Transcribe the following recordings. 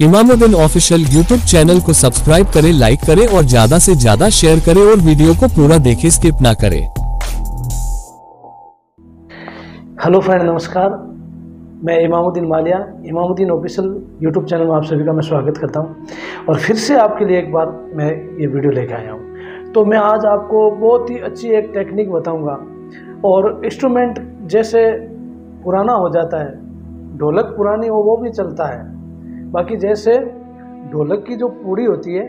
Imamuddin official YouTube channel को subscribe करें, like करें और ज़्यादा से ज़्यादा शेयर करें और वीडियो को पूरा देखें, स्किप ना करें। हेलो फ्रेंड, नमस्कार। मैं Imamuddin Malia, Imamuddin official YouTube channel में आप सभी का मैं स्वागत करता हूँ। और फिर से आपके लिए एक बार मैं ये वीडियो लेके आया हूँ। तो मैं आज आपको बहुत ही अच्छी एक टेक्निक बताऊँगा। और इंस्ट्रूमेंट जैसे पुराना हो जाता है, ढोलक पुरानी हो, वो भी चलता है। बाकी जैसे ढोलक की जो पूड़ी होती है,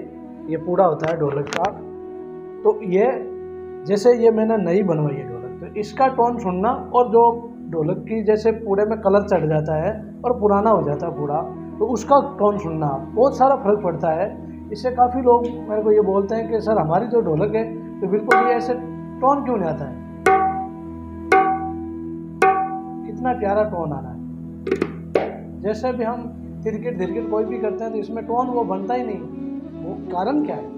ये पूड़ा होता है ढोलक का। तो ये, जैसे ये मैंने नई बनवाई है ढोलक तो इसका टोन सुनना और जो ढोलक की जैसे पूड़े में कलर चढ़ जाता है और पुराना हो जाता है पूड़ा तो उसका टोन सुनना बहुत सारा फ़र्क पड़ता है। इससे काफ़ी लोग मेरे को ये बोलते हैं कि, सर, हमारी जो ढोलक है तो बिल्कुल ये ऐसे टोन क्यों नहीं आता है? कितना प्यारा टोन आ रहा है। जैसे भी हम क्रिकेट क्रिकेट कोई भी करते हैं तो इसमें टोन वो बनता ही नहीं। वो कारण क्या है?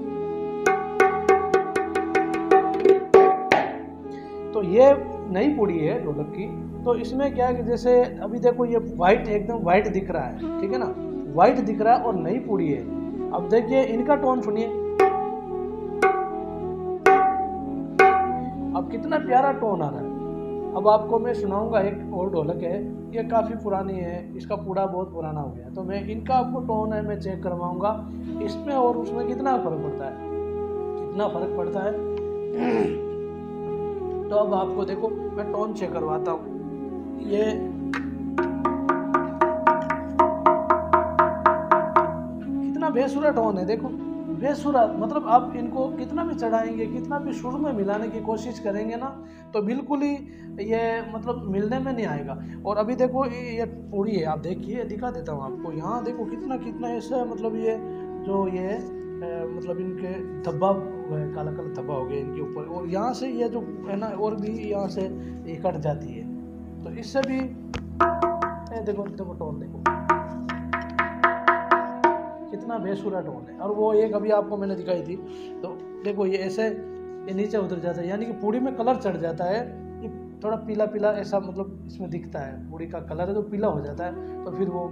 तो ये नई पूड़ी है ढोलक की। तो इसमें क्या है कि जैसे अभी देखो ये वाइट एकदम वाइट दिख रहा है, ठीक है ना? वाइट दिख रहा है और नई पूड़ी है। अब देखिए, इनका टोन सुनिए। अब कितना प्यारा टोन आ रहा है। अब आपको मैं सुनाऊँगा एक और ढोलक है, ये काफ़ी पुरानी है, इसका पूरा बहुत पुराना हो गया। तो मैं इनका आपको टोन है, मैं चेक करवाऊँगा, इसमें और उसमें कितना फ़र्क पड़ता है? कितना फ़र्क पड़ता है? तो अब आपको देखो, मैं टोन चेक करवाता हूँ। ये कितना बेसुरा टोन है, देखो। बेसुरा मतलब आप इनको कितना भी चढ़ाएँगे, कितना भी शुरू में मिलाने की कोशिश करेंगे ना तो बिल्कुल ही ये मतलब मिलने में नहीं आएगा। और अभी देखो, ये पूरी है आप देखिए, दिखा देता हूँ आपको। यहाँ देखो कितना कितना ऐसा मतलब ये जो ये मतलब इनके धब्बा काला काला धब्बा हो गया इनके ऊपर। और यहाँ से ये जो है ना, और भी यहाँ से ये कट जाती है। तो इससे भी देखो देखो टोन देखो। कितना बेसुरा टोन है। और वो एक अभी आपको मैंने दिखाई थी तो देखो ये ऐसे, ये नीचे उतर जाता है, यानी कि पूड़ी में कलर चढ़ जाता है ये थोड़ा पीला पीला ऐसा मतलब इसमें दिखता है। पूड़ी का कलर है तो पीला हो जाता है तो फिर वो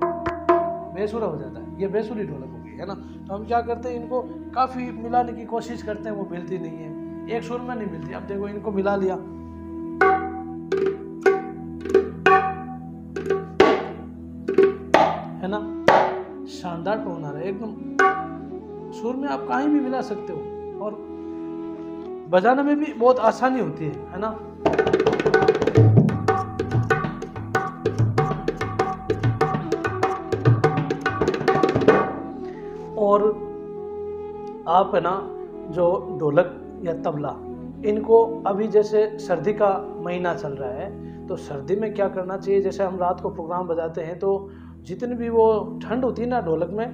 बेसुरा हो जाता है। ये बेसुरी ढोलक होगी है ना? तो हम क्या करते हैं, इनको काफ़ी मिलाने की कोशिश करते हैं, वो मिलती नहीं है। एक सुर में नहीं मिलती। अब देखो, इनको मिला लिया। शानदार टोन आ रहा है। एकदम सुर में आप कहीं भी मिला सकते हो। और बजाने में भी बहुत आसानी होती है है ना? और आप, है ना, जो ढोलक या तबला, इनको अभी जैसे सर्दी का महीना चल रहा है तो सर्दी में क्या करना चाहिए? जैसे हम रात को प्रोग्राम बजाते हैं तो जितनी भी वो ठंड होती है ना ढोलक में,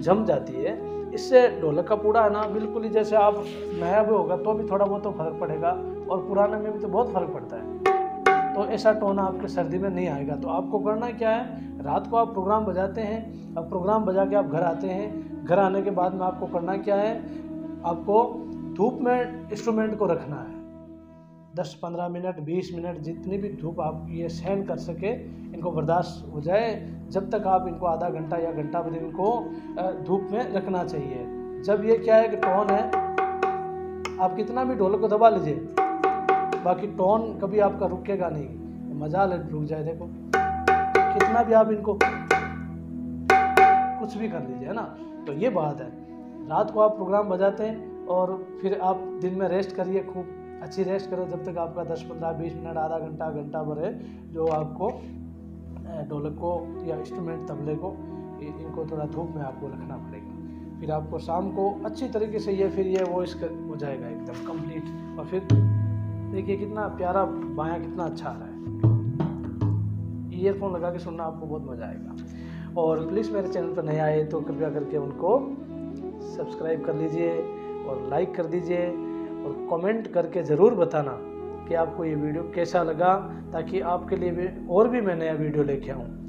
जम जाती है। इससे ढोलक का पूड़ा है ना, बिल्कुल ही जैसे आप नया भी होगा तो भी थोड़ा बहुत तो फ़र्क पड़ेगा और पुराने में भी तो बहुत फ़र्क पड़ता है। तो ऐसा टोन आपके सर्दी में नहीं आएगा। तो आपको करना क्या है, रात को आप प्रोग्राम बजाते हैं, अब प्रोग्राम बजा के आप घर आते हैं। घर आने के बाद में आपको करना क्या है, आपको धूप में इंस्ट्रूमेंट को रखना है। दस पंद्रह मिनट, बीस मिनट जितनी भी धूप आप ये सहन कर सके, इनको बर्दाश्त हो जाए। जब तक आप इनको आधा घंटा या घंटा भर इनको धूप में रखना चाहिए। जब ये क्या है कि टोन है, आप कितना भी ढोलक को दबा लीजिए, बाकी टोन कभी आपका रुकेगा नहीं। मज़ा रुक जाए देखो। कितना भी आप इनको कुछ भी कर लीजिए, है ना? तो ये बात है। रात को आप प्रोग्राम बजाते हैं और फिर आप दिन में रेस्ट करिए खूब। अच्छी रेस्ट करो जब तक आपका 10 पंद्रह, बीस मिनट, आधा घंटा घंटा भर है जो आपको ढोलक को या इंस्ट्रूमेंट तबले को इनको थोड़ा धूप में आपको रखना पड़ेगा। फिर आपको शाम को अच्छी तरीके से ये, फिर ये, वो वॉइस हो जाएगा एकदम कंप्लीट और फिर देखिए कितना प्यारा बायां, कितना अच्छा आ रहा है। ईयरफोन लगा के सुनना आपको बहुत मज़ा आएगा। और प्लीज़ मेरे चैनल पर नए आए तो कृपया करके उनको सब्सक्राइब कर लीजिए और लाइक कर दीजिए। और कमेंट करके ज़रूर बताना कि आपको ये वीडियो कैसा लगा, ताकि आपके लिए भी और भी मैं नया वीडियो लेके आऊँ।